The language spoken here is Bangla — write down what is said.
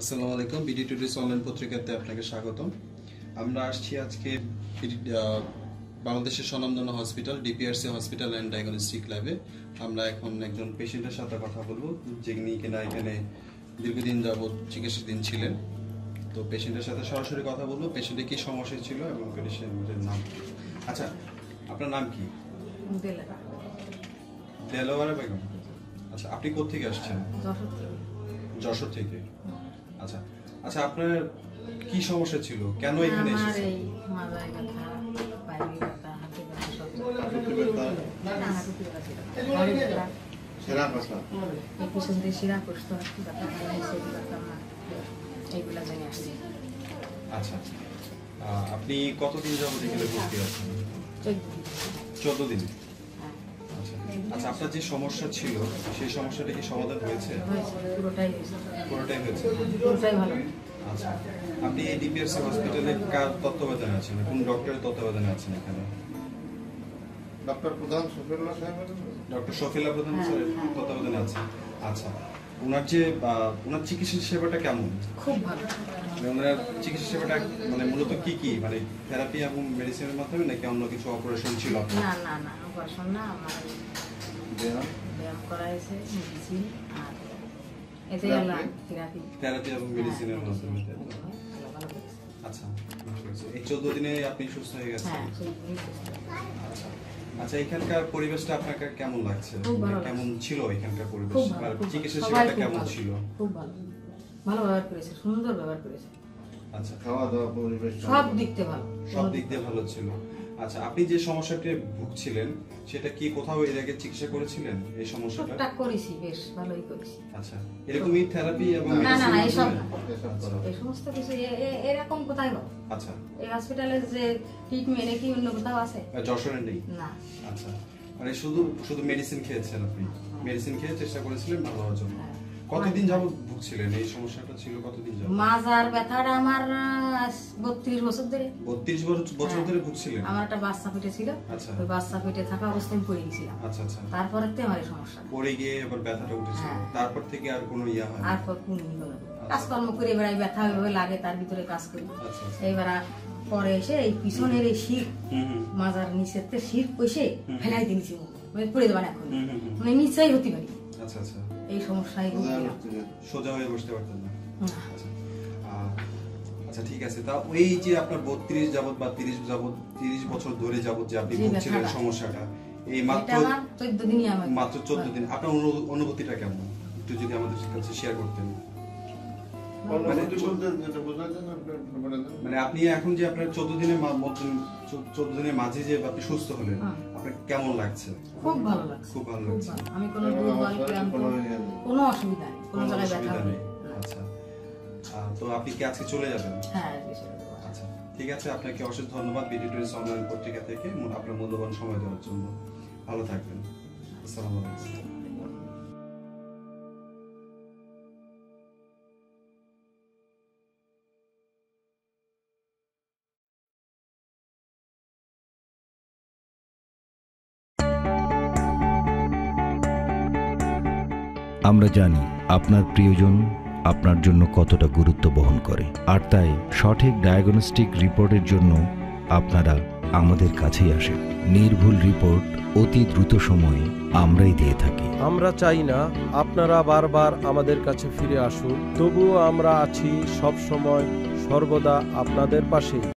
আসসালামু আলাইকুম বিডি টুডিস অনলাইন পত্রিকাতে আপনাকে স্বাগতম। আমরা আসছি আজকে বাংলাদেশের স্বনামধন্য hospital DPRC hospital and diagnostic ল্যাবে। আমরা এখন একজন পেশেন্টের সাথে কথা বলব যিনি কিনা এখানে দীর্ঘদিন যাবৎ চিকিৎসাধীন ছিলেন। তো পেশেন্টের সাথে সরাসরি কথা বলব পেশেন্টের কি সমস্যা ছিল এবং পেশেন্টের নাম আচ্ছা আপনার নাম কি? দেলোয়ারা বেগম। আচ্ছা আপনি কোথেকে আসছেন? যশোর থেকে। আচ্ছা আচ্ছা আপনার কি সমস্যা ছিল? কেন এখানে এসেছেন? মাথায় ব্যথা পায়ে ব্যথা হাতে ব্যথা সব না, হাঁটুতে ব্যথা? ছিল। না। ঘাড়ে ব্যথা, সেরা কথা এই পিছন দিয়ে শিরা কষতো একটু ব্যথা করে সেটি ব্যথা না এইগুলা জেনে আসছি আচ্ছা আপনি কতদিন যাবত এখানে ভর্তি আছেন? চোদ্দ দিন। আচ্ছা আপনার যে সমস্যা ছিল সেই সমস্যাটা কি সমাধান হয়েছে? পুরোটাই হয়েছে। পুরোটাই হয়েছে? পুরোটাই ভালো। আচ্ছা আপনি এই ডিপিআরসি হসপিটালে কার তত্ত্বাবধানে আছেন? কোন ডক্টরের তত্ত্বাবধানে আছেন এখানে? ডক্টর প্রধান সফিউল্লাহ সাহেব ডক্টর শফিলা প্রধান হ্যাঁ, স্যারের হ্যাঁ। তত্ত্বাবধানে আছেন। আচ্ছা ওনার যে ওনার চিকিৎসা সেবাটা কেমন? খুব ভালো। মানে ওনার চিকিৎসা সেবাটা মানে মূলত কি কি? মানে থেরাপি এবং মেডিসিনের মাধ্যমে নাকি অন্য কিছু অপারেশন ছিল না না না অপারেশন না আমার দেহা ব্যায়াম করা হয়েছে মেডিসিন আর? থেরাপি থেরাপি এবং মেডিসিনের মাধ্যমে ভালো করেছে। আচ্ছা এই চোদ্দ দিনে আপনি সুস্থ হয়ে গেছেন? হ্যাঁ। আচ্ছা আচ্ছা এখানকার পরিবেশটা আপনাকে কেমন লাগছে? মানে কেমন ছিল এখানকার পরিবেশ? আর চিকিৎসা সেবাটা কেমন ছিল? খুব ভালো। ভালো ব্যবহার করেছে সুন্দর ব্যবহার করেছে। আচ্ছা। খাওয়া দাওয়া পরিবেশ সব দিক থেকে ভালো সব দিক দিয়ে ভালো ছিল। আচ্ছা আপনি যে সমস্যাটি ভুগছিলেন সেটা কি কোথাও এর আগে চিকিৎসা করেছিলেন এই সমস্যাটা? টুকটাক করেছি বেশ ভালোই করেছি। আচ্ছা এরকমই থেরাপি এবং না, না, না, এসব এই সমস্ত কিছু এরকম কোথায় হবে আচ্ছা। এই হসপিটালে যে ট্রিটমেন্ট কি অন্য কোথাও আছে? যশোরে নেই? না। আচ্ছা মানে শুধু শুধু মেডিসিন খেয়েছেন আপনি? মেডিসিন খেয়ে চেষ্টা করেছিলেন ভালো হওয়ার জন্য? হ্যাঁ। কতদিন যাবত ভুগছিলেন? এই সমস্যাটা ছিল কতদিন যাবত মাজার ব্যথাটা আমার বত্রিশ বছর ধরে। বত্রিশ বছর হ্যাঁ। ধরে ভুগছিলেন? আমার একটা বাচ্চা পেটে ছিল। আচ্ছা। ওই বাচ্চা পেটে থাকা অবস্থায় পড়ে গেছিলাম। আচ্ছা আচ্ছা। তারপরে তো আমার সমস্যা। পড়ে গিয়ে এবার ব্যথাটা উঠেছিল হ্যাঁ। তারপর থেকে আর কোনো ইয়া হয় আর কোন হলো কাজকর্ম করে বেড়াই ব্যথা ওইভাবে লাগে তার ভিতরে কাজ করি। আচ্ছা আচ্ছা। এইবার পরে এসে এই পিছনের এই শির মাজার নিচের শির কষে ফেলাই দিয়েছি। মানে পড়ে দেবেন এখন। মানে নিচেই হতে পারি। আচ্ছা আচ্ছা। এই সমস্যায় সোজা হয়ে বসতে পারতেন না। আচ্ছা। আচ্ছা ঠিক আছে। তা ওই যে আপনার বত্রিশ যাবত বা তিরিশ যাবত তিরিশ বছর ধরে যাবত যে আপনি ভুগছিলেন সমস্যাটা এই মাত্র চোদ্দ দিনই মাত্র চোদ্দ দিন। আপনার অনুভূতিটা কেমন? একটু যদি আমাদের কাছে শেয়ার করতেন। বলে দেন মানে আপনি এখন যে আপনার চোদ্দ দিনের মধ্যে চোদ্দ দিনের মাঝে যে আপনি সুস্থ হলেন হ্যাঁ। আপনার কেমন লাগছে? খুব ভালো লাগছে। খুব ভালো লাগছে। আমি কোনো ক্লান্ত। কোনো ইয়ে নেই। কোনো অসুবিধা নেই কোনো কোনো জায়গায় ব্যথা নেই। নেই আচ্ছা। তো আপনি কি আজকে চলে যাবেন? হ্যাঁ। আচ্ছা ঠিক আছে। আপনাকে অশেষ ধন্যবাদ অনলাইন পত্রিকা থেকে। আপনার মূল্যবান সময় দেওয়ার জন্য। ভালো থাকবেন। আসসালামু আলাইকুম। আমরা জানি আপনার প্রিয়জন আপনার জন্য কতটা গুরুত্ব বহন করে। আর তাই সঠিক ডায়াগনস্টিক রিপোর্টের জন্য আপনারা আমাদের কাছেই আসেন। নির্ভুল রিপোর্ট অতি দ্রুত সময়ে আমরাই দিয়ে থাকি। আমরা চাই না আপনারা বারবার আমাদের কাছে ফিরে আসুন, তবুও আমরা আছি সব সময় সর্বদা আপনাদের পাশে।